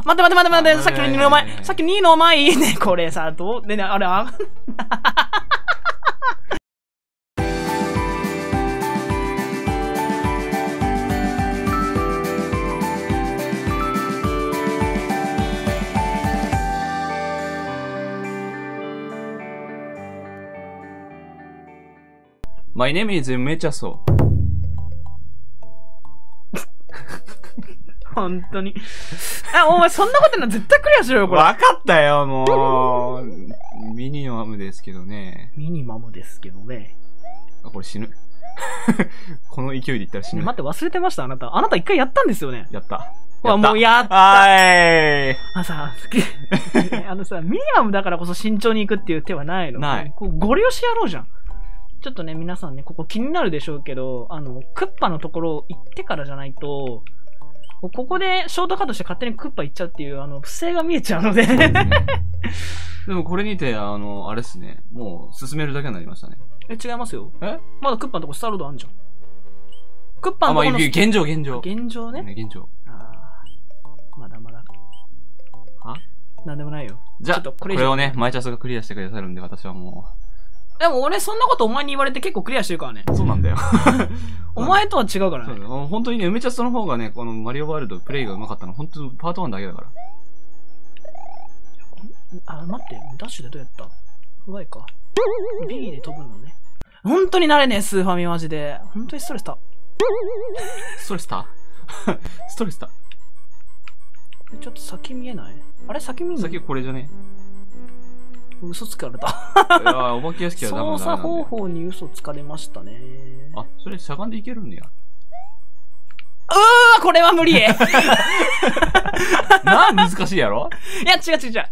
あ待って待って待って待って、さっきの2の前、さっき2の前いいね、これさ、どう、でね、あれ、あ、My name is め 本当に。あ、お前そんなこと言うの絶対クリアしろよ、う。これ。わかったよ、もう。ミニマムですけどね。ミニマムですけどね。あ、これ死ぬ。この勢いで言ったら死ぬ。待って、忘れてました、あなた。あなた一回やったんですよね？やった。うわ、もうやった。た。はーい。あさ、あのさ、ミニマムだからこそ慎重に行くっていう手はないの。ないこうゴリ押しやろうじゃん。ちょっとね、皆さんね、ここ気になるでしょうけど、あの、クッパのところ行ってからじゃないと、ここでショートカットして勝手にクッパ行っちゃうっていう、あの、不正が見えちゃうので。でもこれにて、あの、あれっすね。もう進めるだけになりましたね。え、違いますよ。え？まだクッパのとこスターロードあんじゃん。クッパあ、まあ、のとこの現状、現状。現状ね。ね現状。あーまだまだ。あなんでもないよ。じゃあ、これこれをね、マイチャスがクリアしてくださるんで、私はもでも俺そんなことお前に言われて結構クリアしてるからね。う、そうなんだよ。お前とは違うからね。本当にね、梅チャスの方がね、このマリオワールドプレイが上手かったの、本当にパート1だけだから。あ、待って、ダッシュでどうやった？うまいか。B で飛ぶのね。本当に慣れねえ、スーファミマジで。本当にストレスた。こストレスタ ストレスタれちょっと先見えない？あれ先見えない？先これじゃね？嘘つかれた。いやーお化け屋敷はダメだ操作方法に嘘つかれましたね。あ、それしゃがんでいけるんだよ。うわこれは無理いや、な、難しいやろ？違う違う違う。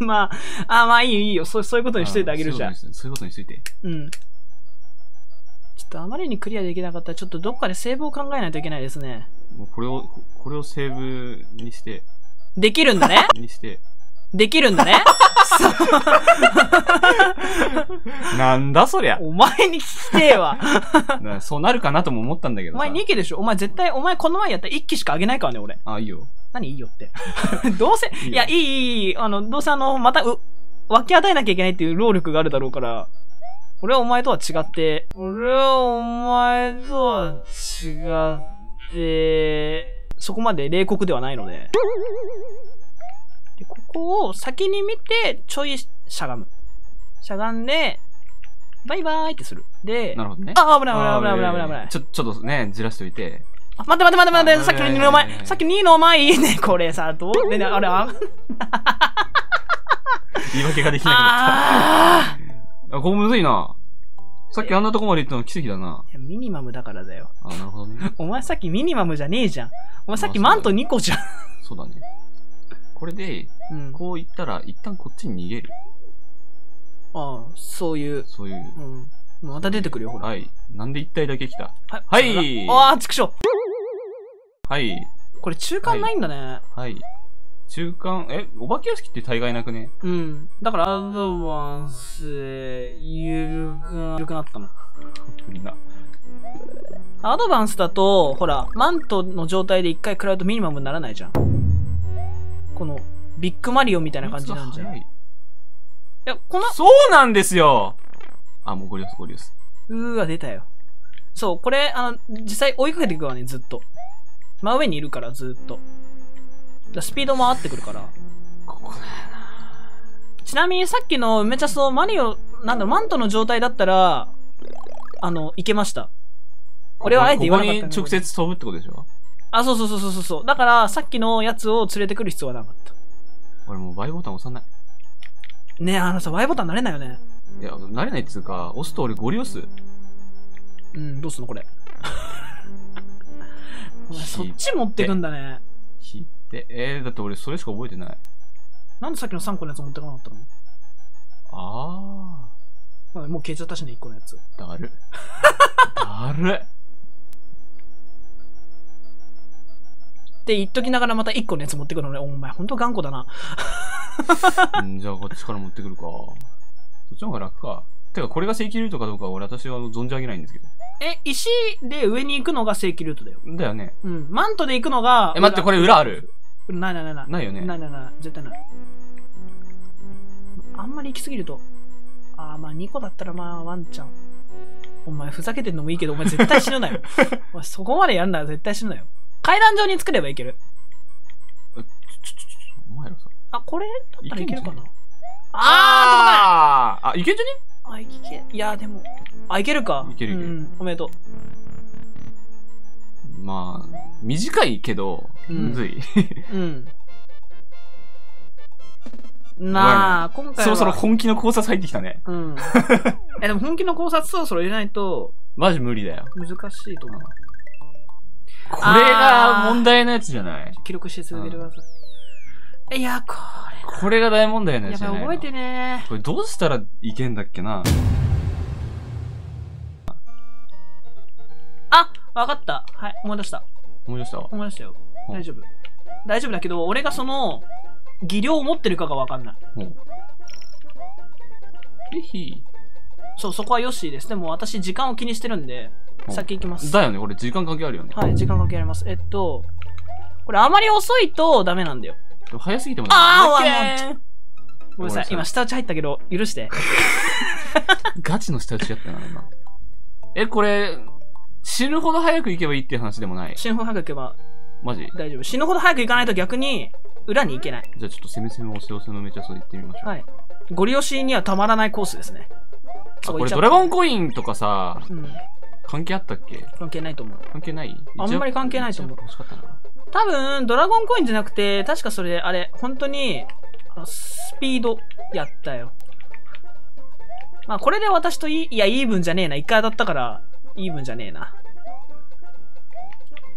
まあ、あ、まあいいよいいよ。そうそういうことにしといてあげるじゃん。そういうことにしといて。うん。ちょっとあまりにクリアできなかったら、ちょっとどっかでセーブを考えないといけないですね。もうこれを、これをセーブにして、できるんだねにして。できるんだね なんだそりゃ。お前に聞きてえわ。なそうなるかなとも思ったんだけどさ。お前2期でしょ？お前絶対、お前この前やったら1期しかあげないからね、俺。あ、いいよ。何いいよって。どうせ、いや、いい、いい、いい、あの、どうせあの、また、う、分け与えなきゃいけないっていう労力があるだろうから、俺はお前とは違って、俺はお前とは違って、そこまで冷酷ではないので。で、ここを先に見て、ちょいしゃがむ。しゃがんで、バイバーイってする。で、なるほどね。あ、危ない危ない危ない危ない危ない。ちょ、ちょっとね、じらしといて。あ待って待って待って待って、あさっきの2の前、やさっき2の前いいね、これさ、どう？でね、あれ、あ、言い訳ができなくなあった。あ、ここむずいな。さっきあんなとこまで行ったの奇跡だな。ーいやミニマムだからだよ。あ、なるほどね。お前さっきミニマムじゃねえじゃん。お前さっきマント2個じゃん。そうだね。これで、うん。こう言ったら、一旦こっちに逃げる。ああ、そういう。そういう。うん。また出てくるよ、ほら。はい。なんで一体だけ来た？ははいああ、ちくしょはい。これ中間ないんだね。はい。中間、え、お化け屋敷って大概なくね？うん。だから、アドバンス、ゆるく、ゆるくなったの。みんな。アドバンスだと、ほら、マントの状態で一回食らうとミニマムにならないじゃん。この、ビッグマリオみたいな感じなんじゃん。い？早いや、この、そうなんですよあ、もうゴリ押すゴリ押す。うーわ、出たよ。そう、これ、あの、実際追いかけていくわね、ずっと。真上にいるから、ずっと。だスピードも合ってくるから。ここだよちなみにさっきのめちゃそう、マリオ、なんだろう、マントの状態だったら、あの、いけました。俺はあえて言わなかったんだけどここに直接飛ぶってことでしょ？あ、そうそうそうそうそう。だから、さっきのやつを連れてくる必要はなかった。俺もうバイボタン押さない。ねえ、あのさ、Y ボタン慣れないよね。いや、慣れないっつうか、押すと俺ゴリ押す。うん、どうすんのこれ。お前そっち持ってくんだね。引いて。えー、だって俺それしか覚えてない。なんでさっきの3個のやつ持ってかなかったのあまあもう消えちゃったしね、1個のやつ。ー。だる。だる。って言っときながらまた1個のやつ持ってくるのね。お前、ほんと頑固だな。うんじゃあこっちから持ってくるか。そっちの方が楽か。てか、これが正規ルートかどうかは俺私は存じ上げないんですけど。え、石で上に行くのが正規ルートだよ。だよね。うん。マントで行くのが。え、待って、これ裏ある？ないないないない。ないよねないないない。絶対ない。あんまり行き過ぎると。ああ、まあ2個だったらまあワンちゃん。お前ふざけてんのもいいけど、お前絶対死ぬなよ。お前そこまでやんなら絶対死ぬなよ。階段上に作ればいける。ちょちょちょちょお前らさ。あ、これだったらいけるかな？いけんじああーあ、いけんじゃね？ーあ、いけ、いや、でも、あ、いけるか。いけるいけるうん、おめでとう。まあ、短いけど、うんむずい。うん。な あ、今回は。そろそろ本気の考察入ってきたね。うん。え、でも本気の考察そろそろ入れないとマジ無理だよ。難しいと思う。これが問題のやつじゃない？記録して続けてください。いや、ここれが大問題のれ、ややつじゃないの？ばい覚えてねこれどうしたらいけんだっけな？あ、わかった。はい、思い出した。思い出した？わ。思い出したよ。うん大丈夫。大丈夫だけど、俺がその、技量を持ってるかがわかんない。そう、そこはヨッシーです。でも私、時間を気にしてるんで、先行きます。だよね、これ時間関係あるよね。はい、時間かけられます。えっと、これあまり遅いとダメなんだよ。早すぎてもあーだっけごめんなさい。今、下打ち入ったけど、許して。ガチの下打ちやったな、今。え、これ、死ぬほど早く行けばいいっていう話でもない？死ぬほど早く行けばマジ？大丈夫。死ぬほど早く行かないと逆に、裏に行けない。じゃあちょっと攻め攻め押せ押せのめちゃそう行ってみましょう。はい。ゴリ押しにはたまらないコースですね。これドラゴンコインとかさ、うん。関係あったっけ？関係ないと思う。関係ない？あんまり関係ないと思う欲しかったな。多分、ドラゴンコインじゃなくて、確かそれ、あれ、本当に、あのスピードやったよ。まあ、これで私といい、いや、イーブンじゃねえな。一回当たったから、イーブンじゃねえな。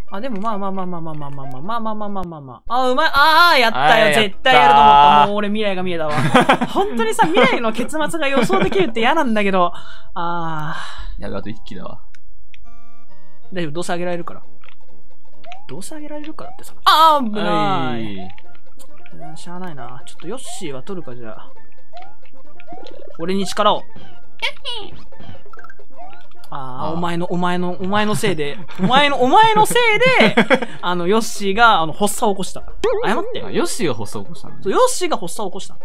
あ、でもまあまあまあまあまあまあまあまあまあまあまあまあまあまあ。あ、うまい。ああ、やったよ。絶対やると思った。もう俺未来が見えたわ。本当にさ、未来の結末が予想できるって嫌なんだけど。あやべ、あと一機だわ。ー、大丈夫。どうせあげられるから。どうせあげられるからってさ。ああ、危ない。はい。うんしゃあないな。ちょっとヨッシーは取るか、じゃあ。俺に力を。ああ、お前の、お前の、お前のせいで、お前の、お前のせいで、あの、ヨッシーが、あの、発作を起こした。謝って。あヨッシーが発作を起こしたのねそう、ヨッシーが発作を起こした。ま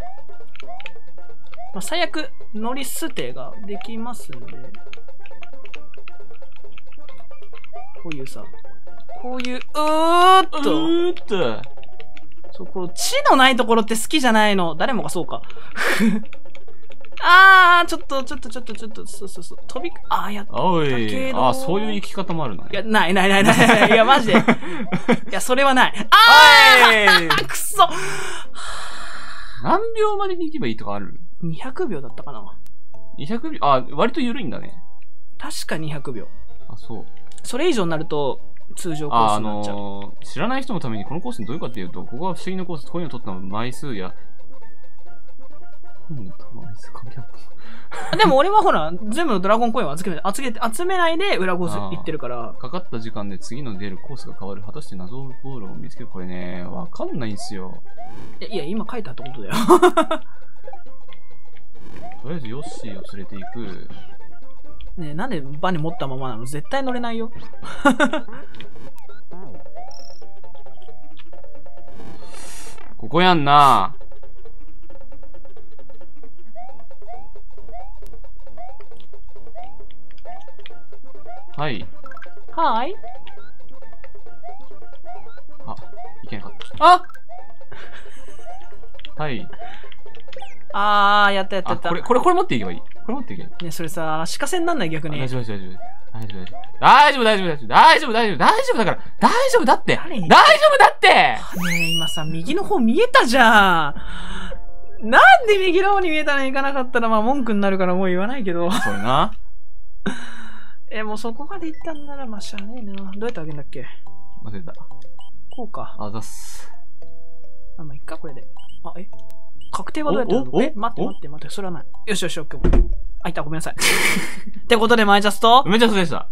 あ、最悪、乗り捨てができますんで。こういうさ、こういう、うーっと。うーっと。そう、こう、地のないところって好きじゃないの。誰もがそうか。あー、ちょっと、ちょっと、ちょっと、ちょっと、そうそうそう。飛び、あー、やっおだけい。どあ、そういう生き方もあるのいや、ね。ないないないないない。いや、マジで。いや、それはない。あはいーくっそ何秒までに行けばいいとかある !200 秒だったかな ?200 秒？あ、割と緩いんだね。確か200秒。あ、そう。それ以上になると、通常コーあ、あスになっちゃう。のー、知らない人のためにこのコースどういうかっていうと、ここは不思議なコース、こういうの取ったの枚数や、本の枚数関係あった でも俺はほら、全部のドラゴンコインを集め集めて、集めないで裏コース行ってるから。かかった時間で次の出るコースが変わる。果たして謎ボールを見つける。これね、わかんないんすよ。いや、今書いてあったことだよ。とりあえずヨッシーを連れて行く。ねえなんでバネ持ったままなの？絶対乗れないよ。ここやんな。はい。はーい。あ、いけなかっあた。はい。あー、やったやったやあ、った。これ、これ、これ持っていけばいい。これ持っていけ。ねそれさ、足かせになんない逆に。大丈夫、大丈夫。大丈夫、大丈夫。大丈夫、大丈夫、大丈夫。大丈夫、大丈夫、だから。大丈夫だって。大丈夫だってねえ、今さ、右の方見えたじゃん。なんで右の方に見えたのに行かなかったら、まあ文句になるからもう言わないけど。それな。え、もうそこまで行ったんなら、まあしゃあねえな。どうやってあげるんだっけ？忘れた。こうか。あざっす。あ、まあいっか、これで。あ、え？確定はどうやってやるの？え、待ってお？待って待って、それはない。よしよし、オッケーオッケー。あ、いた、ごめんなさい。ってことで、マイジャスト、めっちゃそうでした。